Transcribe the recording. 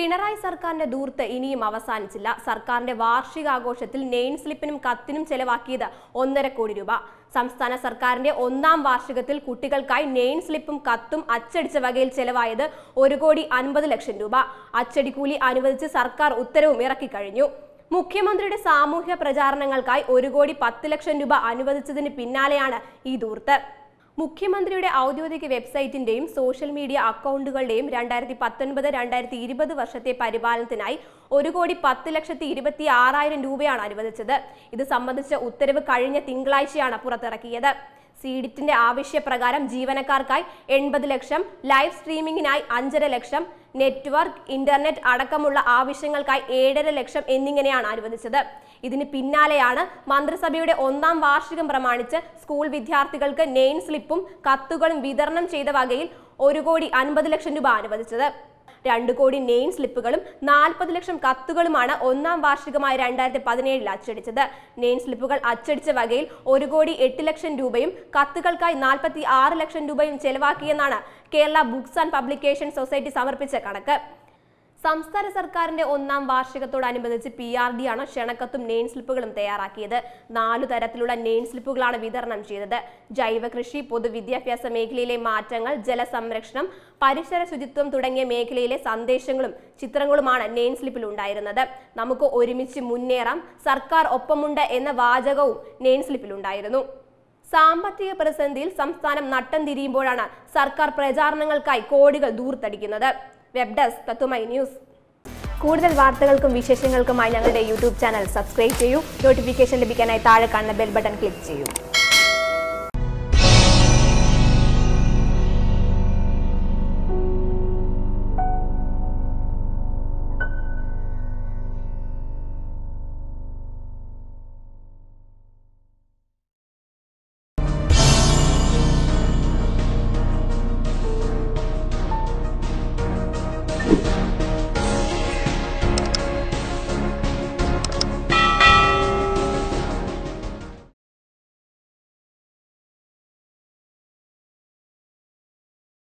പിണറായി സർക്കാരിന്റെ ദൂർത്ത് ഇനിയും അവസാനിച്ചില്ല. സർക്കാരിന്റെ വാർഷികാഘോഷത്തിൽ നെയിൻ സ്ലിപ്പിനും കത്തിനും ചെലവാക്കിയത് ഒന്നര കോടി രൂപ. സംസ്ഥാന സർക്കാരിന്റെ ഒന്നാം വാർഷികത്തിൽ കുട്ടികൾക്കായി നെയിൻ സ്ലിപ്പും കത്തും അച്ചടിച്ച വകയിൽ ചെലവായത് ഒരു കോടി അൻപത് ലക്ഷം രൂപ. അച്ചടിക്കൂലി അനുവദിച്ച് സർക്കാർ ഉത്തരവും ഇറക്കിക്കഴിഞ്ഞു. മുഖ്യമന്ത്രിയുടെ സാമൂഹ്യ പ്രചാരണങ്ങൾക്കായി ഒരു കോടി പത്ത് ലക്ഷം രൂപ അനുവദിച്ചതിന് പിന്നാലെയാണ് ഈ ദൂർത്ത് മുഖ്യമന്ത്രിയുടെ ഔദ്യോഗിക വെബ്സൈറ്റിന്റെയും സോഷ്യൽ മീഡിയ അക്കൗണ്ടുകളുടെയും രണ്ടായിരത്തി പത്തൊൻപത് രണ്ടായിരത്തി ഇരുപത് വർഷത്തെ പരിപാലനത്തിനായി ഒരു കോടി പത്ത് ലക്ഷത്തി ഇരുപത്തി ആറായിരം രൂപയാണ് അനുവദിച്ചത്. ഇത് സംബന്ധിച്ച ഉത്തരവ് കഴിഞ്ഞ തിങ്കളാഴ്ചയാണ് പുറത്തിറക്കിയത്. സീഡിറ്റിന്റെ ആവശ്യപ്രകാരം ജീവനക്കാർക്കായി എൺപത് ലക്ഷം ലൈവ് സ്ട്രീമിംഗിനായി അഞ്ചര ലക്ഷം നെറ്റ്വർക്ക് ഇന്റർനെറ്റ് അടക്കമുള്ള ആവശ്യങ്ങൾക്കായി ഏഴര ലക്ഷം എന്നിങ്ങനെയാണ് അനുവദിച്ചത്. ഇതിന് പിന്നാലെയാണ് മന്ത്രിസഭയുടെ ഒന്നാം വാർഷികം പ്രമാണിച്ച് സ്കൂൾ വിദ്യാർത്ഥികൾക്ക് നെയിം സ്ലിപ്പും കത്തുകളും വിതരണം ചെയ്ത വകയിൽ ഒരു കോടി അൻപത് ലക്ഷം രൂപ അനുവദിച്ചത്. രണ്ട് കോടി നെയിം സ്ലിപ്പുകളും നാൽപ്പത് ലക്ഷം കത്തുകളുമാണ് ഒന്നാം വാർഷികമായ രണ്ടായിരത്തി പതിനേഴിൽ അച്ചടിച്ചത്. നെയിം സ്ലിപ്പുകൾ അച്ചടിച്ച വകയിൽ ഒരു കോടി എട്ട് ലക്ഷം രൂപയും കത്തുകൾക്കായി നാൽപ്പത്തി ആറ് ലക്ഷം രൂപയും ചെലവാക്കിയെന്നാണ് Kerala books and publication society സമർപ്പിച്ച കണക്ക്. സംസ്ഥാന സർക്കാരിന്റെ ഒന്നാം വാർഷികത്തോടനുബന്ധിച്ച് പി ആർ ഡി ആണ് ക്ഷണക്കത്തും നെയിൻ സ്ലിപ്പുകളും തയ്യാറാക്കിയത്. നാലു തരത്തിലുള്ള നെയിൻ സ്ലിപ്പുകളാണ് വിതരണം ചെയ്തത്. ജൈവ കൃഷി പൊതുവിദ്യാഭ്യാസ മേഖലയിലെ മാറ്റങ്ങൾ ജലസംരക്ഷണം പരിസര ശുചിത്വം തുടങ്ങിയ മേഖലയിലെ സന്ദേശങ്ങളും ചിത്രങ്ങളുമാണ് നെയിൻ സ്ലിപ്പിൽ ഉണ്ടായിരുന്നത്. നമുക്ക് ഒരുമിച്ച് മുന്നേറാം സർക്കാർ ഒപ്പമുണ്ട് എന്ന വാചകവും നെയിൻ സ്ലിപ്പിൽ ഉണ്ടായിരുന്നു. സാമ്പത്തിക പ്രതിസന്ധിയിൽ സംസ്ഥാനം നട്ടം തിരിയുമ്പോഴാണ് സർക്കാർ പ്രചാരണങ്ങൾക്കായി കോടികൾ ദൂർത്തടിക്കുന്നത്. വെബ് ഡെസ്ക് തത്തുമൈ ന്യൂസ്. കൂടുതൽ വാർത്തകൾക്കും വിശേഷങ്ങൾക്കുമായി ഞങ്ങളുടെ യൂട്യൂബ് ചാനൽ സബ്സ്ക്രൈബ് ചെയ്യൂ. നോട്ടിഫിക്കേഷൻ ലഭിക്കാനായി താഴെ കാണുന്ന ബെൽ ബട്ടൺ ക്ലിക്ക് ചെയ്യൂ.